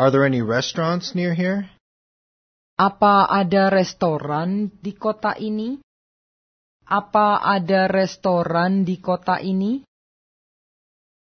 Are there any restaurants near here? Apa ada restoran di kota ini? Apa ada restoran di kota ini?